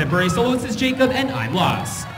Contemporary Soloists is Jacob, and I'm Lost.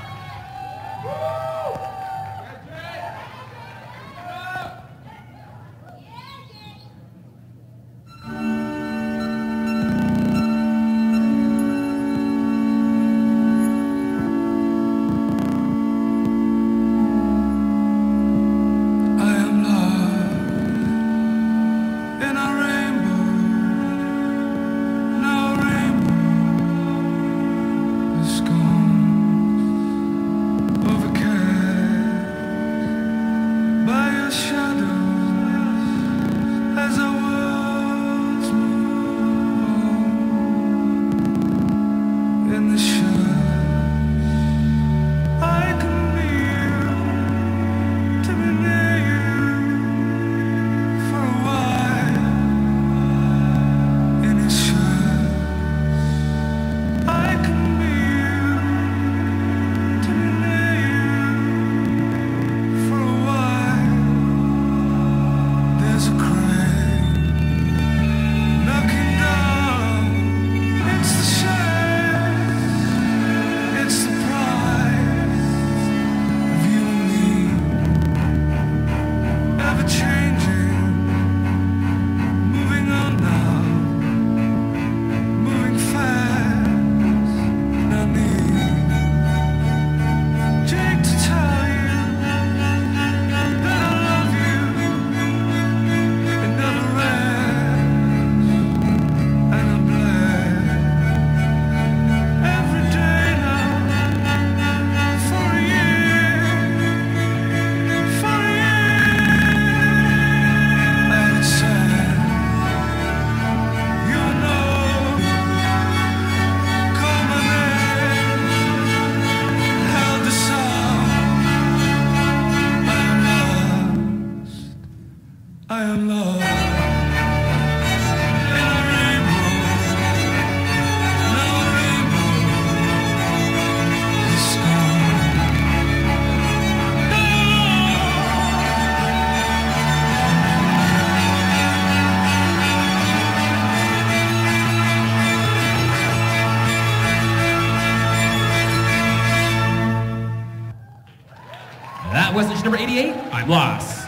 I am lost. That was number 88. I'm lost.